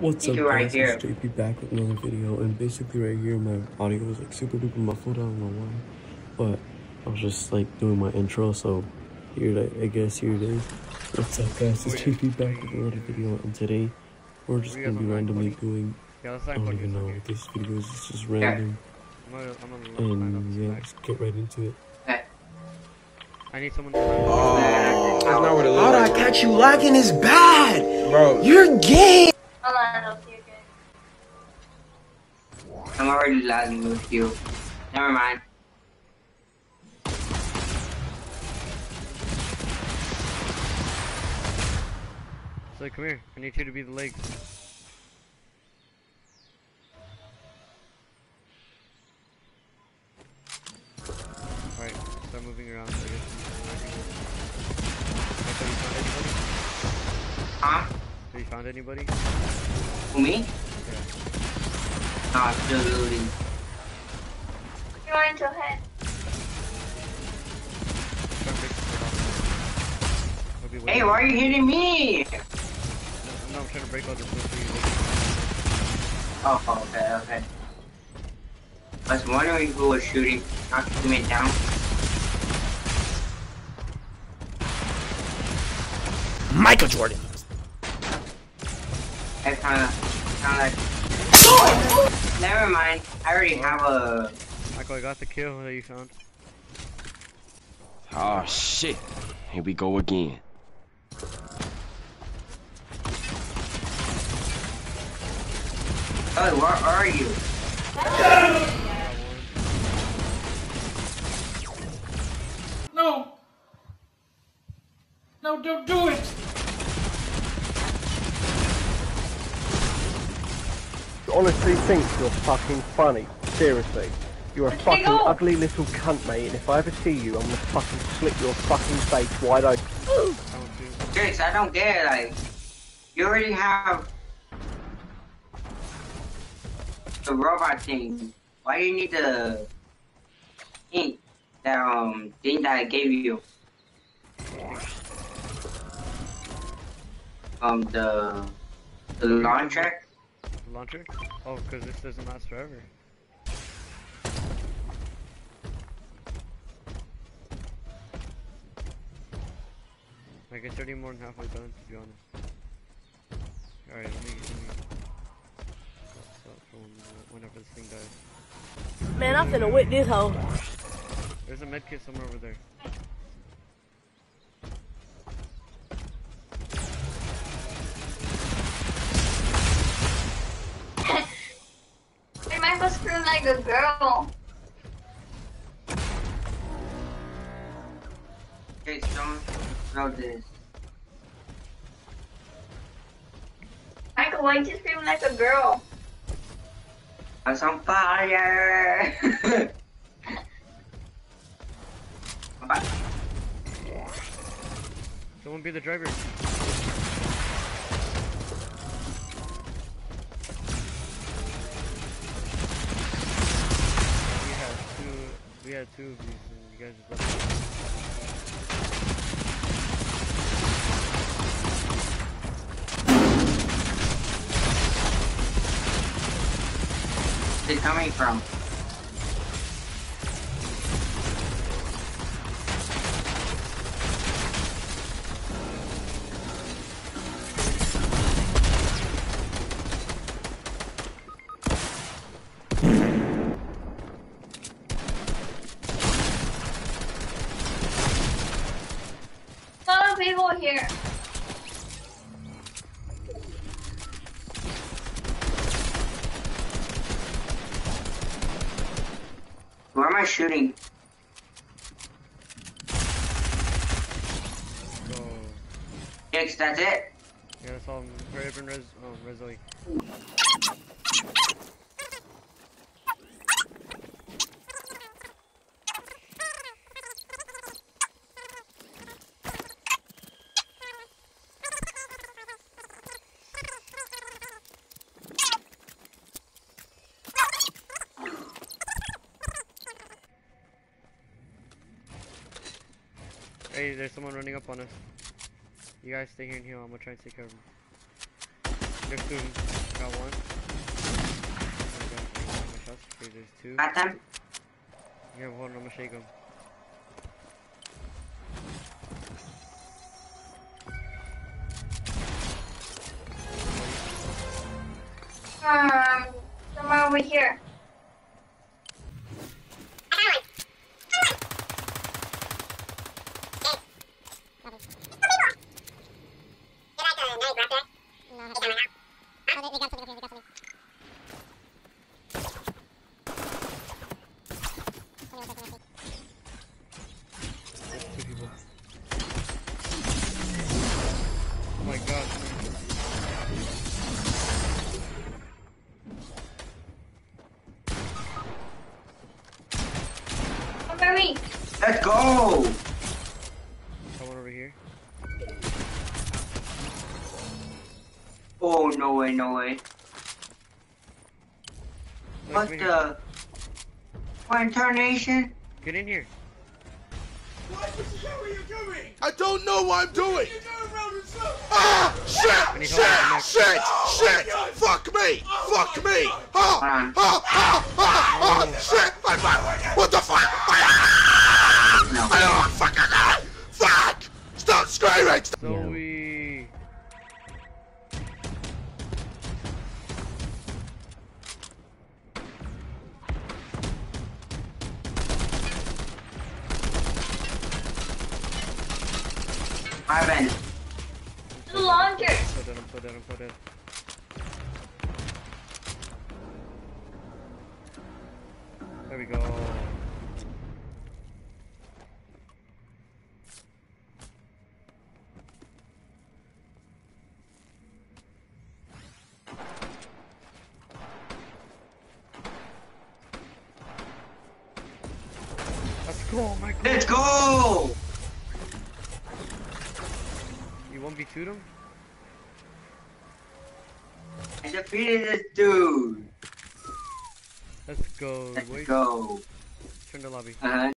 What's up do right guys, here. it's JP back with another video and basically right here my audio was like super duper muffled, I don't know why. But I was just like doing my intro so here it, I guess here it is. What's up guys, it's JP back with another video and today we're just gonna be randomly recording. doing I don't even know what this video is, it's just random. I'm gonna, I'm gonna line up And yeah, some let's get right into it. I need someone to Oh, that's not what it How looks do I catch you lagging is bad. Bro, You're gay. Hold on, I'll see you again. I'm already lagging with you. Never mind. So come here. I need you to be the legs. Alright, start moving around. So I guess you can work it. Huh? Have you found anybody? Who, me? Yeah. No, I'm still looting. You want to head? Try and break this door off. We'll be Hey, why are you hitting me? No, I'm trying to break all this wood for you. Oh, okay, okay. I was wondering who was shooting, knocking me down. Michael Jordan. I kinda, kinda like. Never mind. I already have a. Michael, I got the kill that you found. oh shit. Here we go again. Oh, where are you? No. No, don't do it. Honestly think you're fucking funny. Seriously. You're a fucking go. ugly little cunt, mate, and if I ever see you, I'm gonna fucking slit your fucking face wide open. I want to. I don't get it. Like, you already have the robot thing. Why do you need the thing that um thing that I gave you? Um, the the launcher. Launcher? Oh, because this doesn't last forever. Like it's already more than halfway done, to be honest. Alright, let me, let me... Whenever this thing dies. Man, I'm finna whip this hoe. There's a medkit somewhere over there. Hey, Michael like a girl. Okay, don't know this. Michael, why you scream like a girl? I was on fire. But- Someone be the driver. Two of these, and you guys just left. Coming from? People here. Where am I shooting? So, Yes, that's it. yeah, that's all. Raven Res, oh, Rezoe. Hey, there's someone running up on us. You guys stay here and heal. I'm gonna try and take care of him. There's two. Got one. I got my shots. Okay, there's two. Got them? Yeah, hold on, I'm gonna shake him. Um, somewhere over here. Let's go! Someone over here. Oh, no way, no way. Look, What come in here. the? What incarnation? Get in here. I don't know what I'm doing. Ah, I need shit, help shit, with the shit, shit. Fuck me, fuck me. Ah, ah, ah, ah, ah, shit. I'm back. What the fuck? Fucking know. Fuck. Stop screaming. Stop. Zoe. Ivan, The launcher. Put that, I'm put that, I'm put that. There we go. Let's go, Michael. let's go! You 1v2'd him? I defeated this dude. Let's go. Let's Wait, go. turn the lobby. Uh-huh.